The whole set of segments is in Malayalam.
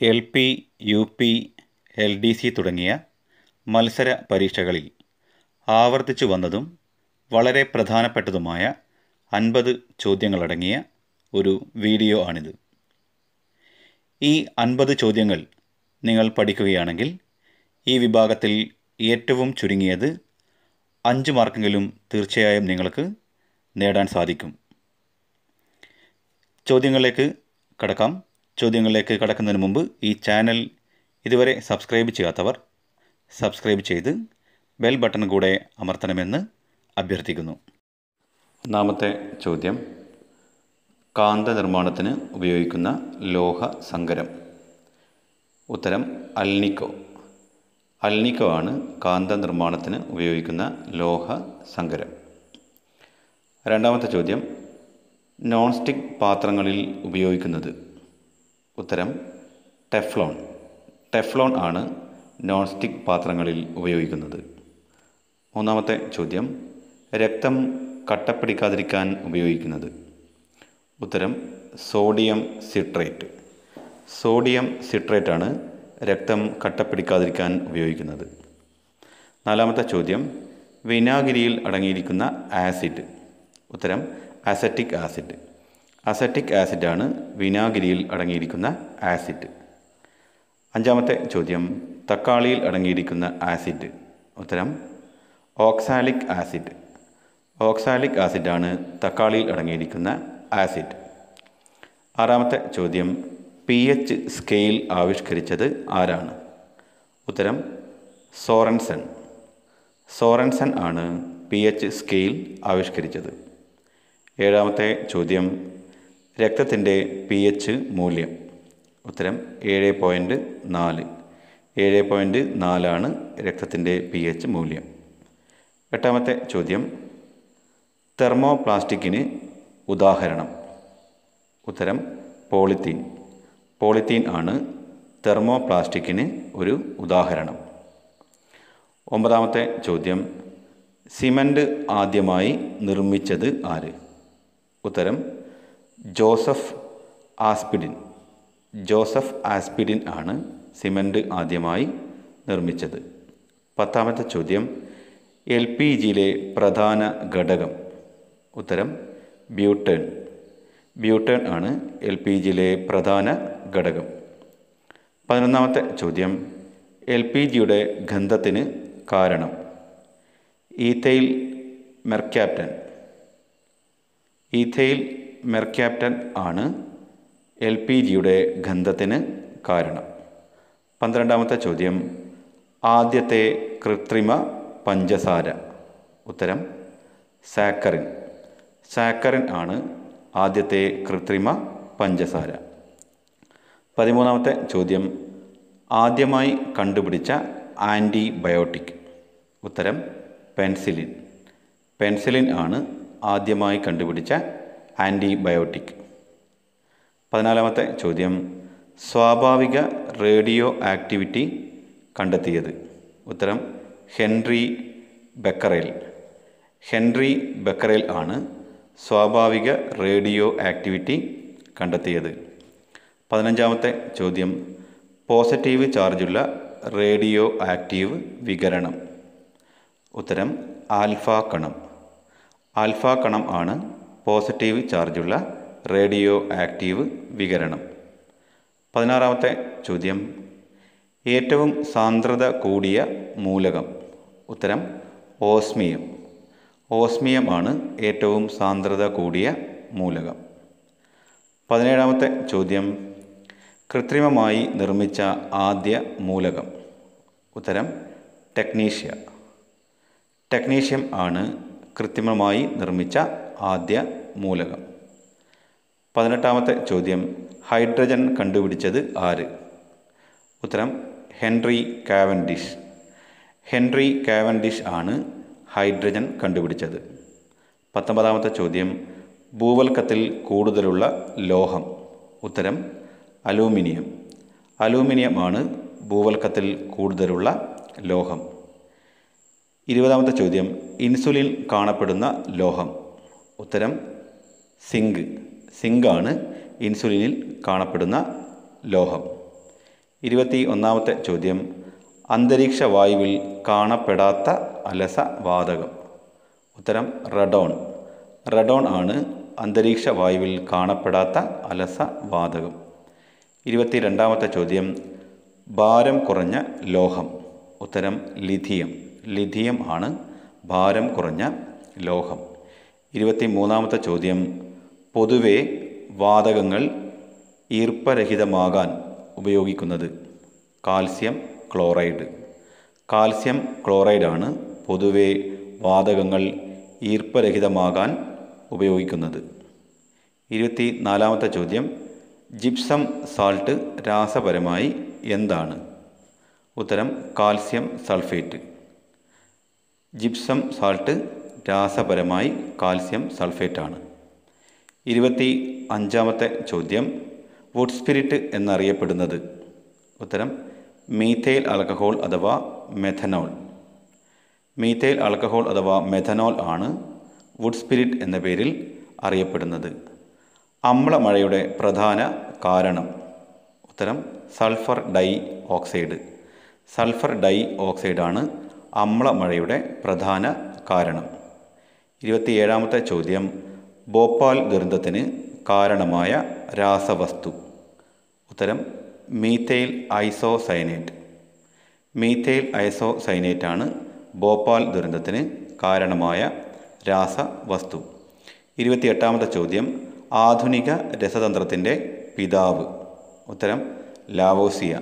L P U P L D C തുടങ്ങിയ മത്സര പരീക്ഷകളിൽ ആവർത്തിച്ചു വന്നതും വളരെ പ്രധാനപ്പെട്ടതുമായ അൻപത് ചോദ്യങ്ങളടങ്ങിയ ഒരു വീഡിയോ ആണിത്. ഈ അൻപത് ചോദ്യങ്ങൾ നിങ്ങൾ പഠിക്കുകയാണെങ്കിൽ ഈ വിഭാഗത്തിൽ ഏറ്റവും ചുരുങ്ങിയത് അഞ്ച് മാർക്കെങ്കിലും തീർച്ചയായും നിങ്ങൾക്ക് നേടാൻ സാധിക്കും. ചോദ്യങ്ങളിലേക്ക് കടക്കാം. ചോദ്യങ്ങളിലേക്ക് കടക്കുന്നതിന് മുമ്പ് ഈ ചാനൽ ഇതുവരെ സബ്സ്ക്രൈബ് ചെയ്യാത്തവർ സബ്സ്ക്രൈബ് ചെയ്ത് ബെൽ ബട്ടൺ കൂടെ അമർത്തണമെന്ന് അഭ്യർത്ഥിക്കുന്നു. ഒന്നാമത്തെ ചോദ്യം. കാന്ത നിർമ്മാണത്തിന് ഉപയോഗിക്കുന്ന ലോഹ സങ്കരം. ഉത്തരം അൽനിക്കോ. അൽനിക്കോ ആണ് കാന്ത നിർമ്മാണത്തിന് ഉപയോഗിക്കുന്ന ലോഹ സങ്കരം. രണ്ടാമത്തെ ചോദ്യം. നോൺ സ്റ്റിക്ക് പാത്രങ്ങളിൽ ഉപയോഗിക്കുന്നത് ഉത്തരം ടെഫ്ലോൺ. ടെഫ്ലോൺ ആണ് നോൺ സ്റ്റിക് പാത്രങ്ങളിൽ ഉപയോഗിക്കുന്നത്. മൂന്നാമത്തെ ചോദ്യം രക്തം കട്ടപ്പിടിക്കാതിരിക്കാൻ ഉപയോഗിക്കുന്നത്. ഉത്തരം സോഡിയം സിട്രേറ്റ്. സോഡിയം സിട്രേറ്റ് ആണ് രക്തം കട്ടപ്പിടിക്കാതിരിക്കാൻ ഉപയോഗിക്കുന്നത്. നാലാമത്തെ ചോദ്യം വിനാഗിരിയിൽ അടങ്ങിയിരിക്കുന്ന ആസിഡ്. ഉത്തരം അസറ്റിക് ആസിഡ്. അസറ്റിക് ആസിഡാണ് വിനാഗിരിയിൽ അടങ്ങിയിരിക്കുന്ന ആസിഡ്. അഞ്ചാമത്തെ ചോദ്യം തക്കാളിയിൽ അടങ്ങിയിരിക്കുന്ന ആസിഡ്. ഉത്തരം ഓക്സാലിക് ആസിഡ്. ഓക്സാലിക് ആസിഡാണ് തക്കാളിയിൽ അടങ്ങിയിരിക്കുന്ന ആസിഡ്. ആറാമത്തെ ചോദ്യം പി എച്ച് സ്കെയിൽ ആവിഷ്കരിച്ചത് ആരാണ്? ഉത്തരം സോറൻസൺ. സോറൻസൺ ആണ് പി എച്ച് സ്കെയിൽ ആവിഷ്കരിച്ചത്. ഏഴാമത്തെ ചോദ്യം രക്തത്തിന്റെ പി എച്ച് മൂല്യം. ഉത്തരം ഏഴ് പോയിന്റ് നാല്. ഏഴ് പോയിന്റ് നാലാണ് രക്തത്തിന്റെ പി എച്ച് മൂല്യം. എട്ടാമത്തെ ചോദ്യം. തെർമോപ്ലാസ്റ്റിക്കിന് ഉദാഹരണം. ഉത്തരം പോളിത്തീൻ. പോളിത്തീൻ ആണ് തെർമോപ്ലാസ്റ്റിക്കിന് ഒരു ഉദാഹരണം. ഒമ്പതാമത്തെ ചോദ്യം. സിമന്റ് ആദ്യമായി നിർമ്മിച്ചത് ആര്? ഉത്തരം ജോസഫ് ആസ്പിഡിൻ. ജോസഫ് ആസ്പിഡിൻ ആണ് സിമന്റ് ആദ്യമായി നിർമ്മിച്ചത്. പത്താമത്തെ ചോദ്യം എൽ പി ജിയിലെ പ്രധാന ഘടകം. ഉത്തരം ബ്യൂട്ടേൺ. ബ്യൂട്ടേൺ ആണ് എൽ പി ജിയിലെ പ്രധാന ഘടകം. പതിനൊന്നാമത്തെ ചോദ്യം എൽ പി ജിയുടെ ഗന്ധത്തിന് കാരണം. Ethyl mercaptan. ഈഥെയിൽ മെർക്യാപ്റ്റൻ ആണ് എൽ പി ജിയുടെ ഗന്ധത്തിന് കാരണം. പന്ത്രണ്ടാമത്തെ ചോദ്യം ആദ്യത്തെ കൃത്രിമ പഞ്ചസാര. ഉത്തരം സാക്കറിൻ. സാക്കറിൻ ആണ് ആദ്യത്തെ കൃത്രിമ പഞ്ചസാര. പതിമൂന്നാമത്തെ ചോദ്യം ആദ്യമായി കണ്ടുപിടിച്ച ആന്റിബയോട്ടിക് ഉത്തരം പെൻസിലിൻ. പെൻസിലിൻ ആണ് ആദ്യമായി കണ്ടുപിടിച്ച ആന്റിബയോട്ടിക് പതിനാലാമത്തെ ചോദ്യം. സ്വാഭാവിക റേഡിയോ ആക്ടിവിറ്റി കണ്ടെത്തിയത്. ഉത്തരം ഹെൻറി ബെക്കറേൽ. ഹെൻറി ബെക്കറേൽ ആണ് സ്വാഭാവിക റേഡിയോ ആക്ടിവിറ്റി കണ്ടെത്തിയത്. പതിനഞ്ചാമത്തെ ചോദ്യം. പോസിറ്റീവ് ചാർജുള്ള റേഡിയോ ആക്റ്റീവ് വികരണം. ഉത്തരം ആൽഫ കണം. ആൽഫ കണം ആണ് പോസിറ്റീവ് ചാർജുള്ള റേഡിയോ ആക്റ്റീവ് വികരണം. പതിനാറാമത്തെ ചോദ്യം. ഏറ്റവും സാന്ദ്രത കൂടിയ മൂലകം. ഉത്തരം ഓസ്മിയം. ഓസ്മിയം ആണ് ഏറ്റവും സാന്ദ്രത കൂടിയ മൂലകം. പതിനേഴാമത്തെ ചോദ്യം. കൃത്രിമമായി നിർമ്മിച്ച ആദ്യ മൂലകം. ഉത്തരം ടെക്നീഷ്യ. ടെക്നീഷ്യം ആണ് കൃത്രിമമായി നിർമ്മിച്ച ആദ്യ മൂലകം. പതിനെട്ടാമത്തെ ചോദ്യം ഹൈഡ്രജൻ കണ്ടുപിടിച്ചത് ആര്? ഉത്തരം ഹെൻറി കാവൻഡിഷ്. ഹെൻറി കാവൻഡിഷ് ആണ് ഹൈഡ്രജൻ കണ്ടുപിടിച്ചത്. പത്തൊമ്പതാമത്തെ ചോദ്യം ഭൂവൽക്കത്തിൽ കൂടുതലുള്ള ലോഹം. ഉത്തരം അലൂമിനിയം. അലൂമിനിയം ആണ് ഭൂവൽക്കത്തിൽ കൂടുതലുള്ള ലോഹം. ഇരുപതാമത്തെ ചോദ്യം ഇൻസുലിൻ കാണപ്പെടുന്ന ലോഹം. ഉത്തരം സിങ്ക് സിങ്കാണ് ഇൻസുലിനിൽ കാണപ്പെടുന്ന ലോഹം. ഇരുപത്തി ഒന്നാമത്തെ ചോദ്യം അന്തരീക്ഷ വായുവിൽ കാണപ്പെടാത്ത അലസ വാതകം. ഉത്തരം റഡോൺ. റഡോൺ ആണ് അന്തരീക്ഷ വായുവിൽ കാണപ്പെടാത്ത അലസ വാതകം. ഇരുപത്തി രണ്ടാമത്തെ ചോദ്യം ഭാരം കുറഞ്ഞ ലോഹം. ഉത്തരം ലിഥിയം. ലിഥിയം ആണ് ഭാരം കുറഞ്ഞ ലോഹം. ഇരുപത്തി മൂന്നാമത്തെ ചോദ്യം പൊതുവെ വാതകങ്ങൾ ഈർപ്പരഹിതമാകാൻ ഉപയോഗിക്കുന്നത് കാൽസ്യം ക്ലോറൈഡ്. കാൽസ്യം ക്ലോറൈഡാണ് പൊതുവെ വാതകങ്ങൾ ഈർപ്പരഹിതമാകാൻ ഉപയോഗിക്കുന്നത്. ഇരുപത്തി നാലാമത്തെ ചോദ്യം ജിപ്സം സാൾട്ട് രാസപരമായി എന്താണ്? ഉത്തരം കാൽസ്യം സൾഫേറ്റ്. ജിപ്സം സാൾട്ട് രാസപരമായി കാൽസ്യം സൾഫേറ്റാണ്. ഇരുപത്തി അഞ്ചാമത്തെ ചോദ്യം. വുഡ് സ്പിരിറ്റ് എന്നറിയപ്പെടുന്നത്. ഉത്തരം മീഥൈൽ ആൽക്കഹോൾ അഥവാ മെഥനോൾ മീഥൈൽ ആൽക്കഹോൾ അഥവാ മെഥനോൾ ആണ് വുഡ് സ്പിരിറ്റ് എന്ന പേരിൽ അറിയപ്പെടുന്നത്. അമ്ലമഴയുടെ പ്രധാന കാരണം. ഉത്തരം സൾഫർ ഡൈ ഓക്സൈഡ് സൾഫർ ഡൈ ഓക്സൈഡാണ് അമ്ലമഴയുടെ പ്രധാന കാരണം. ഇരുപത്തിയേഴാമത്തെ ചോദ്യം. ഭോപ്പാൽ ദുരന്തത്തിന് കാരണമായ രാസവസ്തു. ഉത്തരം മീഥൈൽ ഐസോസൈനേറ്റ്. മീഥൈൽ ഐസോസൈനേറ്റ് ആണ് ഭോപ്പാൽ ദുരന്തത്തിന് കാരണമായ രാസവസ്തു. ഇരുപത്തിയെട്ടാമത്തെ ചോദ്യം ആധുനിക രസതന്ത്രത്തിന്റെ പിതാവ്. ഉത്തരം ലാവോസിയ.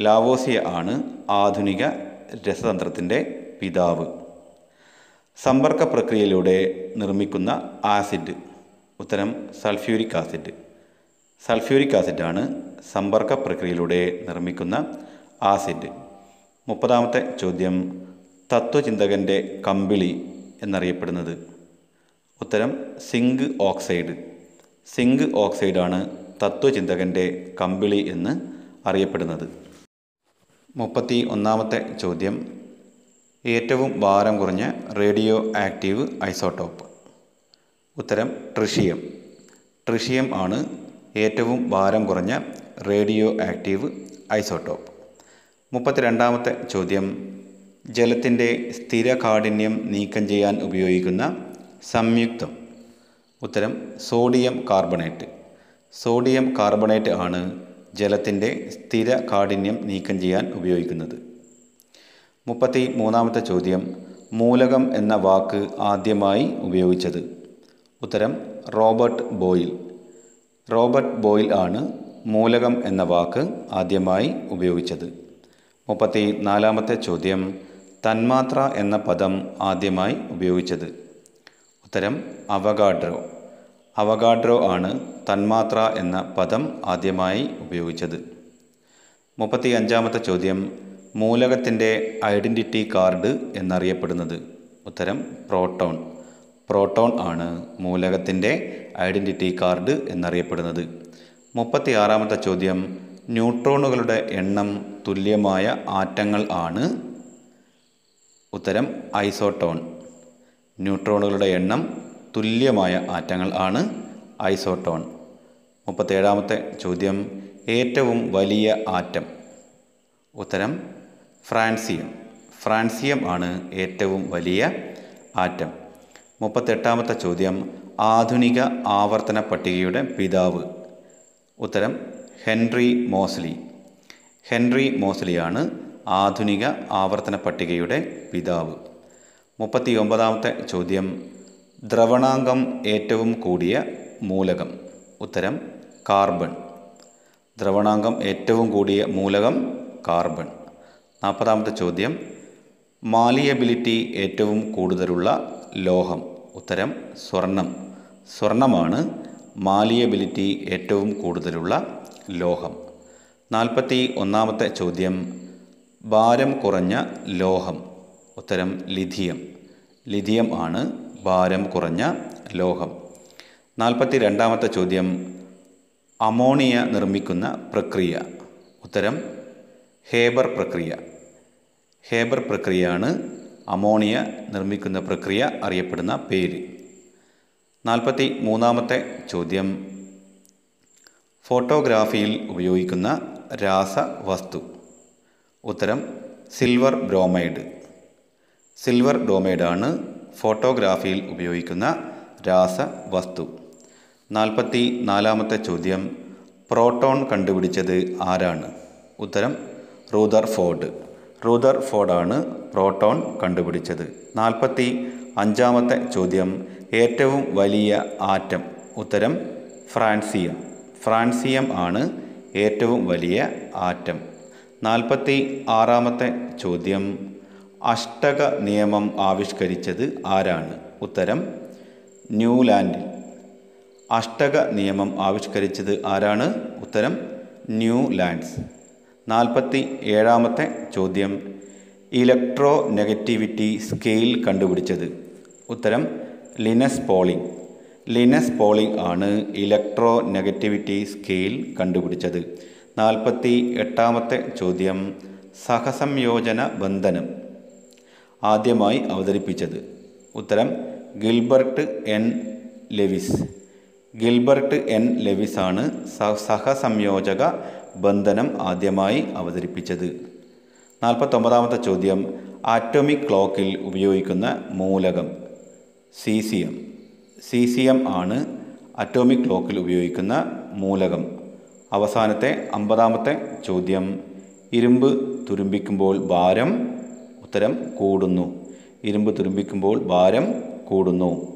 ലാവോസിയ ആണ് ആധുനിക രസതന്ത്രത്തിന്റെ പിതാവ്. സമ്പർക്ക പ്രക്രിയയിലൂടെ നിർമ്മിക്കുന്ന ആസിഡ് ഉത്തരം സൾഫ്യൂരിക് ആസിഡ്. സൾഫ്യൂരിക് ആസിഡാണ് സമ്പർക്ക പ്രക്രിയയിലൂടെ നിർമ്മിക്കുന്ന ആസിഡ്. മുപ്പതാമത്തെ ചോദ്യം തത്വചിന്തകന്റെ കമ്പിളി എന്നറിയപ്പെടുന്നത്. ഉത്തരം സിങ്ക് ഓക്സൈഡ്. സിങ്ക് ഓക്സൈഡാണ് തത്വചിന്തകന്റെ കമ്പിളി എന്ന് അറിയപ്പെടുന്നത്. മുപ്പത്തി ഒന്നാമത്തെ ചോദ്യം ഏറ്റവും ഭാരം കുറഞ്ഞ റേഡിയോ ആക്റ്റീവ് ഐസോട്ടോപ്പ് ഉത്തരം ട്രിഷിയം. ട്രിഷിയം ആണ് ഏറ്റവും ഭാരം കുറഞ്ഞ റേഡിയോ ആക്റ്റീവ് ഐസോട്ടോപ്പ് മുപ്പത്തിരണ്ടാമത്തെ ചോദ്യം. ജലത്തിന്റെ സ്ഥിരകാഠിന്യം നീക്കം ചെയ്യാൻ ഉപയോഗിക്കുന്ന സംയുക്തം. ഉത്തരം സോഡിയം കാർബണേറ്റ്. സോഡിയം കാർബണേറ്റ് ആണ് ജലത്തിന്റെ സ്ഥിര കാഠിന്യം നീക്കം ചെയ്യാൻ ഉപയോഗിക്കുന്നത്. മുപ്പത്തി മൂന്നാമത്തെ ചോദ്യം മൂലകം എന്ന വാക്ക് ആദ്യമായി ഉപയോഗിച്ചത്. ഉത്തരം റോബർട്ട് ബോയിൽ. റോബർട്ട് ബോയിൽ ആണ് മൂലകം എന്ന വാക്ക് ആദ്യമായി ഉപയോഗിച്ചത്. മുപ്പത്തി നാലാമത്തെ ചോദ്യം തന്മാത്ര എന്ന പദം ആദ്യമായി ഉപയോഗിച്ചത്. ഉത്തരം അവഗാഡ്രോ അവഗാഡ്രോ ആണ് തന്മാത്ര എന്ന പദം ആദ്യമായി ഉപയോഗിച്ചത്. മുപ്പത്തി അഞ്ചാമത്തെ ചോദ്യം മൂലകത്തിന്റെ ഐഡന്റിറ്റി കാർഡ് എന്നറിയപ്പെടുന്നത്. ഉത്തരം പ്രോട്ടോൺ. പ്രോട്ടോൺ ആണ് മൂലകത്തിന്റെ ഐഡന്റിറ്റി കാർഡ് എന്നറിയപ്പെടുന്നത്. മുപ്പത്തി ആറാമത്തെ ചോദ്യം. ന്യൂട്രോണുകളുടെ എണ്ണം തുല്യമായ ആറ്റങ്ങൾ ആണ്. ഉത്തരം ഐസോട്ടോൺ. ന്യൂട്രോണുകളുടെ എണ്ണം തുല്യമായ ആറ്റങ്ങൾ ആണ് ഐസോട്ടോൺ. മുപ്പത്തേഴാമത്തെ ചോദ്യം. ഏറ്റവും വലിയ ആറ്റം. ഉത്തരം ഫ്രാൻസിയം. ഫ്രാൻസിയം ആണ് ഏറ്റവും വലിയ ആറ്റം. മുപ്പത്തെട്ടാമത്തെ ചോദ്യം ആധുനിക ആവർത്തന പട്ടികയുടെ പിതാവ്. ഉത്തരം ഹെൻറി മോസ്ലി. ഹെൻറി മോസ്ലിയാണ് ആധുനിക ആവർത്തന പട്ടികയുടെ പിതാവ്. മുപ്പത്തി ഒമ്പതാമത്തെ ചോദ്യം ദ്രവണാംഗം ഏറ്റവും കൂടിയ മൂലകം. ഉത്തരം കാർബൺ. ദ്രവണാംഗം ഏറ്റവും കൂടിയ മൂലകം കാർബൺ. നാൽപ്പതാമത്തെ ചോദ്യം. മാലിയബിലിറ്റി ഏറ്റവും കൂടുതലുള്ള ലോഹം. ഉത്തരം സ്വർണം. സ്വർണമാണ് മാലിയബിലിറ്റി ഏറ്റവും കൂടുതലുള്ള ലോഹം. നാൽപ്പത്തി ഒന്നാമത്തെ ചോദ്യം. ഭാരം കുറഞ്ഞ ലോഹം. ഉത്തരം ലിഥിയം. ലിഥിയം ആണ് ഭാരം കുറഞ്ഞ ലോഹം. നാൽപ്പത്തി രണ്ടാമത്തെ ചോദ്യം. അമോണിയ നിർമ്മിക്കുന്ന പ്രക്രിയ. ഉത്തരം ഹേബർ പ്രക്രിയ. ഹേബർ പ്രക്രിയയാണ് അമോണിയ നിർമ്മിക്കുന്ന പ്രക്രിയ അറിയപ്പെടുന്ന പേര്. നാൽപ്പത്തി മൂന്നാമത്തെ ചോദ്യം. ഫോട്ടോഗ്രാഫിയിൽ ഉപയോഗിക്കുന്ന രാസവസ്തു. ഉത്തരം സിൽവർ ബ്രോമൈഡ്. സിൽവർ ബ്രോമൈഡാണ് ഫോട്ടോഗ്രാഫിയിൽ ഉപയോഗിക്കുന്ന രാസവസ്തു. നാൽപ്പത്തി നാലാമത്തെ ചോദ്യം പ്രോട്ടോൺ കണ്ടുപിടിച്ചത് ആരാണ്? ഉത്തരം റൂദർ ഫോർഡ് റൂദർ ഫോർഡാണ് പ്രോട്ടോൺ കണ്ടുപിടിച്ചത്. നാൽപ്പത്തി അഞ്ചാമത്തെ ചോദ്യം ഏറ്റവും വലിയ ആറ്റം. ഉത്തരം ഫ്രാൻസിയം. ഫ്രാൻസിയം ആണ് ഏറ്റവും വലിയ ആറ്റം. നാൽപ്പത്തി ആറാമത്തെ ചോദ്യം അഷ്ടക നിയമം ആവിഷ്കരിച്ചത് ആരാണ്? ഉത്തരം ന്യൂലാൻഡിൽ. അഷ്ടക നിയമം ആവിഷ്കരിച്ചത് ആരാണ്? ഉത്തരം ന്യൂലാൻഡ്സ്. നാൽപ്പത്തി ഏഴാമത്തെ ചോദ്യം. ഇലക്ട്രോ നെഗറ്റിവിറ്റി സ്കെയിൽ കണ്ടുപിടിച്ചത്. ഉത്തരം ലിനസ് പോളിംഗ്. ലിനസ് പോളിംഗ് ആണ് ഇലക്ട്രോ നെഗറ്റിവിറ്റി സ്കെയിൽ കണ്ടുപിടിച്ചത്. നാൽപ്പത്തി എട്ടാമത്തെ ചോദ്യം സഹസംയോജന ബന്ധനം. ആദ്യമായി അവതരിപ്പിച്ചത്. ഉത്തരം Gilbert N. Lewis. Gilbert N. ലെവിസാണ് സഹസംയോജക ബന്ധനം ആദ്യമായി അവതരിപ്പിച്ചത്. നാൽപ്പത്തൊമ്പതാമത്തെ ചോദ്യം ആറ്റോമിക് ക്ലോക്കിൽ ഉപയോഗിക്കുന്ന മൂലകം C C M. C C M ആണ് അറ്റോമിക് ക്ലോക്കിൽ ഉപയോഗിക്കുന്ന മൂലകം. അവസാനത്തെ അമ്പതാമത്തെ ചോദ്യം ഇരുമ്പ് തുരുമ്പിക്കുമ്പോൾ ഭാരം ഉത്തരം കൂടുന്നു. ഇരുമ്പ് തുരുമ്പിക്കുമ്പോൾ ഭാരം കൂടുന്നു.